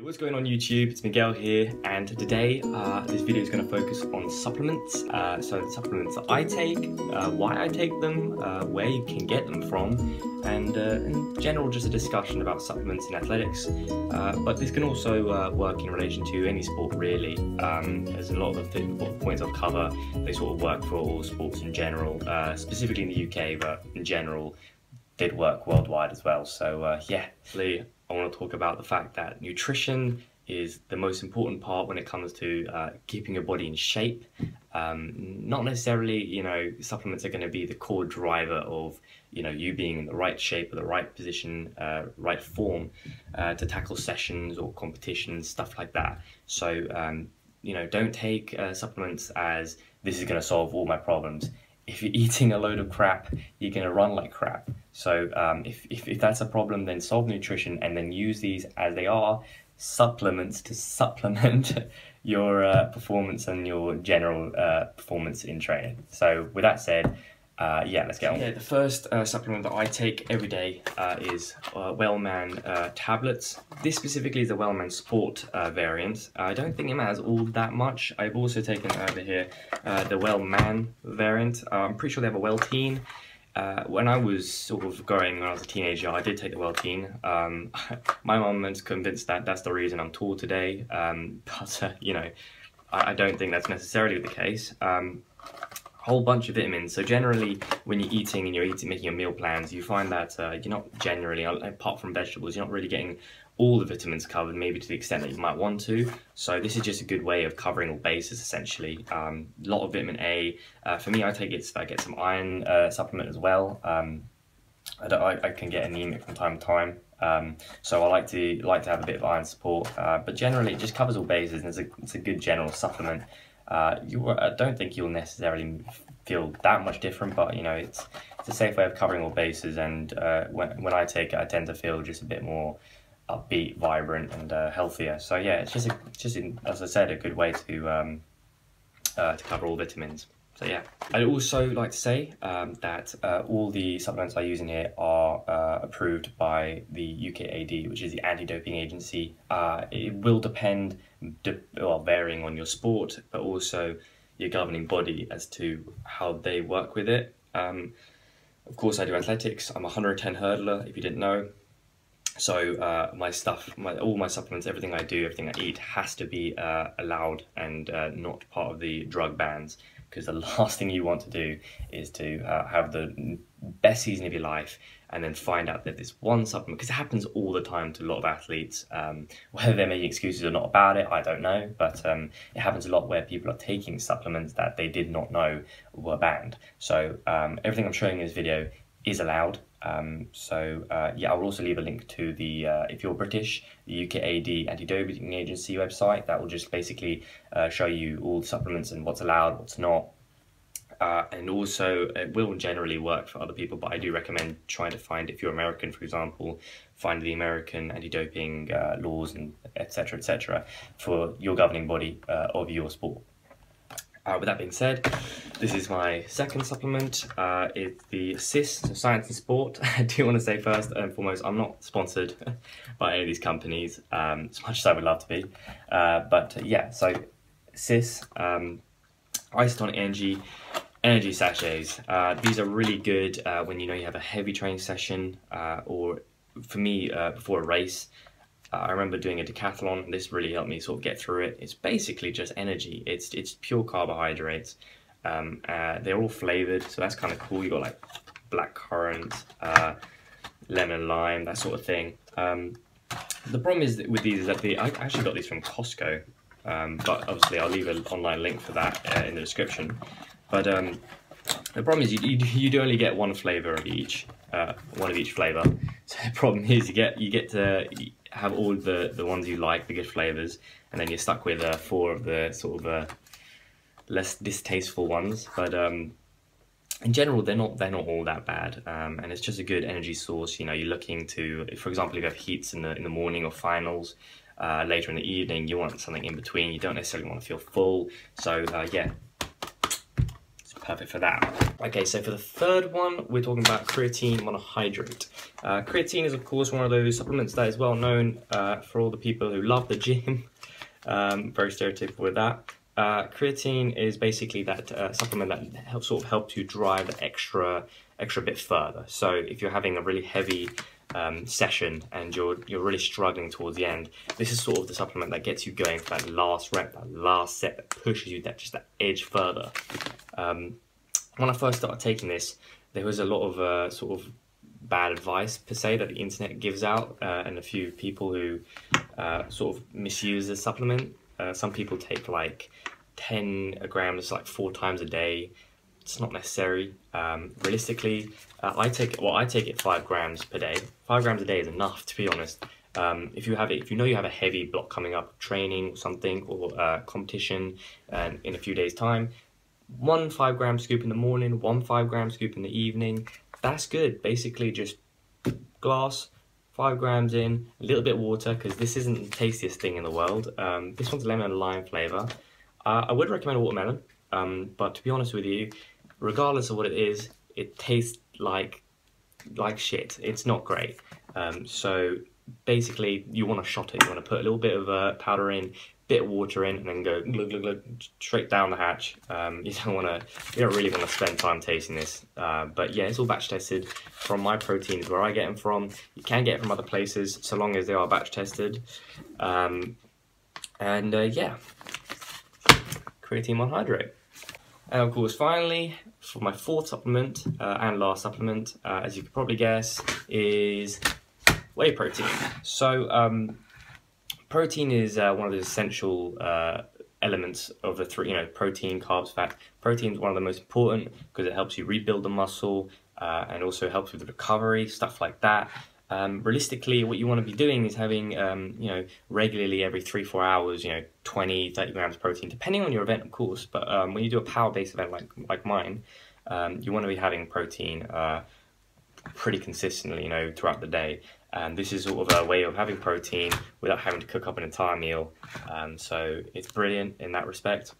Hey, what's going on YouTube? It's Miguel here, and today uh, this video is going to focus on supplements. Uh, so the supplements that I take, uh, why I take them, uh, where you can get them from, and uh, in general just a discussion about supplements in athletics. Uh, but this can also work in relation to any sport really. Um, there's a lot of the points I'll cover. They sort of work for all sports in general, specifically in the UK, but in general did work worldwide as well. So yeah, I want to talk about the fact that nutrition is the most important part when it comes to uh, keeping your body in shape. Um, not necessarily, you know, supplements are going to be the core driver of, you know, you being in the right shape or the right position, uh, right form uh, to tackle sessions or competitions, stuff like that. So, um, you know, don't take uh, supplements as this is going to solve all my problems if you're eating a load of crap, you're going to run like crap. So um, if, if, if that's a problem, then solve nutrition and then use these as they are supplements to supplement your uh, performance and your general uh, performance in training. So with that said, uh, yeah, let's get on. Yeah, the first uh, supplement that I take every day uh, is uh, Wellman uh, tablets. This specifically is the Wellman Sport uh, variant. I don't think it matters all that much. I've also taken over here the Wellman variant. I'm pretty sure they have a Wellteen. when I was sort of growing when I was a teenager, I did take the Wellteen. Um, my mum is convinced that that's the reason I'm tall today, um, but you know, I, I, don't think that's necessarily the case. Um, whole bunch of vitamins. So generally, when you're eating and you're eating, making your meal plans, you find that uh, you're not generally, uh, apart from vegetables, you're not really getting all the vitamins covered, maybe to the extent that you might want to. So this is just a good way of covering all bases, essentially. A um, lot of vitamin A. Uh, for me, I take it so I get some iron uh, supplement as well. Um, I, I, I, can get anemic from time to time. Um, so I like to like to have a bit of iron support, uh, but generally it just covers all bases and it's a, it's a good general supplement uh, you I don't think you'll necessarily feel that much different, but you know it's it's a safe way of covering all bases. And uh, when when I take it, I tend to feel just a bit more upbeat, vibrant, and uh, healthier. So yeah, it's just a, just in, as I said, a good way to um, uh, to cover all vitamins. So yeah, I'd also like to say um, that uh, all the supplements I use in here are uh, approved by the UKAD, which is the anti-doping agency. Uh, it will depend, de well, varying on your sport, but also your governing body as to how they work with it. Um, of course, I do athletics. I'm a 110 hurdler, if you didn't know. So uh, my stuff, my, all my supplements, everything I do, everything I eat has to be uh, allowed and uh, not part of the drug bans because the last thing you want to do is to uh, have the best season of your life and then find out that this one supplement, because it happens all the time to a lot of athletes, um, whether they're making excuses or not about it, I don't know, but um, it happens a lot where people are taking supplements that they did not know were banned. So um, everything I'm showing in this video is allowed. Um, so uh, yeah, I will also leave a link to the, uh, if you're British, the UKAD Anti-Doping Agency website. That will just basically uh, show you all the supplements and what's allowed, what's not. Uh, and also, it will generally work for other people, but I do recommend trying to find, if you're American, for example, find the American anti-doping uh, laws and etc. etc. for your governing body uh, of your sport. Uh, with that being said, this is my second supplement. Uh, it's the SIS, Science in Sport. I do want to say first and foremost, I'm not sponsored by any of these companies, um, as much as I would love to be. Uh, but uh, yeah, so SIS, um, isotonic energy, energy sachets. Uh, these are really good uh, when you know you have a heavy training session or for me, before a race, uh, I remember doing a decathlon. This really helped me sort of get through it. It's basically just energy. It's it's pure carbohydrates. Um, uh, they're all flavored, so that's kind of cool. You got like black currant, uh, lemon lime, that sort of thing. Um, the problem is with these is that the I actually got these from Costco, um, but obviously I'll leave an online link for that uh, in the description. But um, the problem is you, you you'd only get one flavor of each, uh, one of each flavor. So the problem is you get you get to have all the, the ones you like, the good flavors, and then you're stuck with uh, four of the sort of uh, less distasteful ones. But um, in general, they're not they're not all that bad, um, and it's just a good energy source. You know, you're looking to, for example, if you have heats in the in the morning or finals. Uh, later in the evening, you want something in between. You don't necessarily want to feel full. So uh, yeah, perfect for that. Okay, so for the third one, we're talking about creatine monohydrate. Uh, creatine is, of course, one of those supplements that is well known uh, for all the people who love the gym. um, very stereotypical with that. Uh, creatine is basically that uh, supplement that helps sort of helps you drive the extra extra bit further. So if you're having a really heavy um, session and you're you're really struggling towards the end, this is sort of the supplement that gets you going for that last rep, that last set that pushes you that just that edge further. Um, when I first started taking this, there was a lot of uh, sort of bad advice per se that the internet gives out, uh, and a few people who uh, sort of misuse the supplement. Uh, some people take like 10 grams like four times a day it's not necessary. Um, realistically, uh, I take well, I take it five grams per day. Five grams a day is enough, to be honest. Um, if you have it, if you know you have a heavy block coming up, training or something or uh, competition, and in a few days' time, one five gram scoop in the morning, one five gram scoop in the evening. That's good. Basically, just glass, five grams in, a little bit of water because this isn't the tastiest thing in the world. Um, this one's lemon and lime flavor. Uh, I would recommend watermelon, um, but to be honest with you, regardless of what it is, it tastes like like shit. It's not great. Um, so basically, you want to shot it. You want to put a little bit of uh, powder in, bit of water in, and then go glug, glug, glug, straight down the hatch. Um, you don't want to. You don't really want to spend time tasting this. Uh, but yeah, it's all batch tested from Myprotein is where I get them from. You can get it from other places so long as they are batch tested. Um, and uh, yeah, creatine monohydrate. And of course, finally, for my fourth supplement uh, and last supplement, uh, as you could probably guess, is whey protein. So, um, protein is uh, one of the essential uh, elements of the three, you know, protein, carbs, fat. Protein is one of the most important because it helps you rebuild the muscle uh, and also helps with the recovery, stuff like that. Um, realistically, what you want to be doing is having, um, you know, regularly every three, four hours, you know, 20, 30 grams of protein, depending on your event, of course. But um, when you do a power-based event like, like mine, um, you want to be having protein uh, pretty consistently, you know, throughout the day. And this is sort of a way of having protein without having to cook up an entire meal. Um, so it's brilliant in that respect.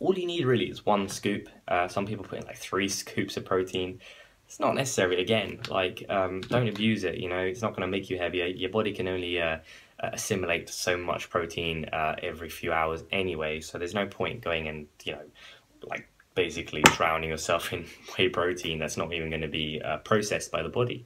All you need really is one scoop. Uh, some people put in like three scoops of protein it's not necessary again like um, don't abuse it you know it's not going to make you heavier. Your body can only uh, uh, assimilate so much protein uh, every few hours anyway so there's no point going and you know like basically drowning yourself in whey protein that's not even going to be uh, processed by the body.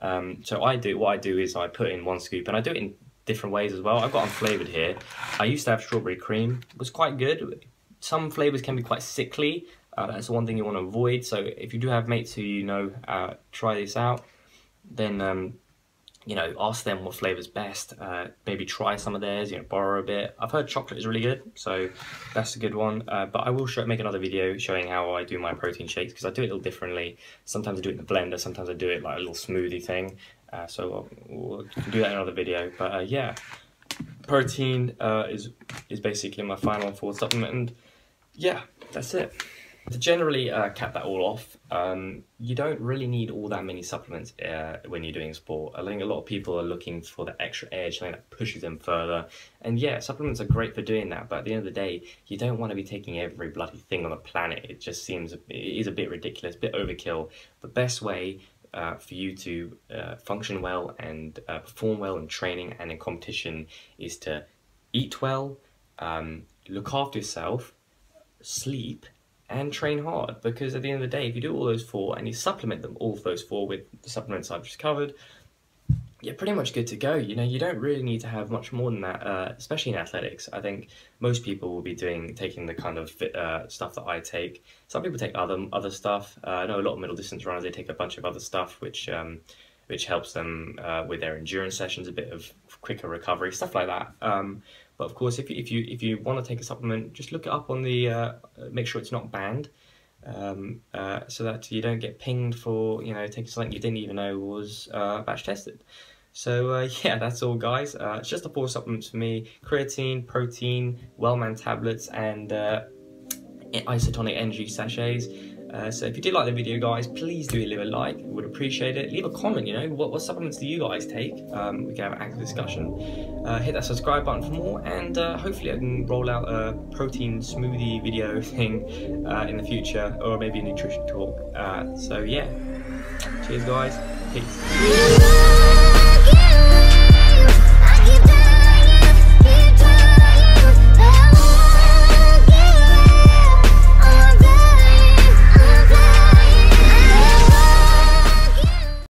Um, so i do what i do is i put in one scoop and i do it in different ways as well. I've got unflavored here. I used to have strawberry cream. It was quite good. Some flavors can be quite sickly uh, that's the one thing you want to avoid. So if you do have mates who you know uh, try this out, then um, you know ask them what flavor's best. Uh, maybe try some of theirs. You know, borrow a bit. I've heard chocolate is really good, so that's a good one. Uh, but I will show, make another video showing how I do my protein shakes because I do it a little differently. Sometimes I do it in the blender. Sometimes I do it like a little smoothie thing. Uh, so we'll, we'll, do that in another video. But uh, yeah, protein is is basically my final fourth supplement. And yeah, that's it. To generally uh, cap that all off, um, you don't really need all that many supplements uh, when you're doing sport. I think a lot of people are looking for the extra edge, something that pushes them further. And yeah, supplements are great for doing that, but at the end of the day, you don't want to be taking every bloody thing on the planet. It just seems, it is a bit ridiculous, a bit overkill. The best way uh, for you to uh, function well and uh, perform well in training and in competition is to eat well, um, look after yourself, sleep, and train hard because at the end of the day, if you do all those four and you supplement them, all of those four with the supplements I've just covered, you're pretty much good to go. You know, you don't really need to have much more than that, uh, especially in athletics. I think most people will be doing taking the kind of fit, uh, stuff that I take. Some people take other other stuff. Uh, I know a lot of middle distance runners they take a bunch of other stuff, which um, which helps them uh, with their endurance sessions, a bit of quicker recovery, stuff like that. Um, but of course, if you, if you if you want to take a supplement, just look it up on the. Uh, make sure it's not banned, um, uh, so that you don't get pinged for you know taking something you didn't even know was uh, batch tested. So uh, yeah, that's all, guys. Uh, it's just the four supplements for me: creatine, protein, Wellman tablets, and isotonic energy sachets. Uh, so if you did like the video, guys, please do leave a like. We would appreciate it. Leave a comment. You know, what, what supplements do you guys take? Um, we can have an active discussion. Uh, hit that subscribe button for more, and uh, hopefully I can roll out a protein smoothie video thing uh, in the future, or maybe a nutrition talk. Uh, so yeah, cheers, guys. Peace.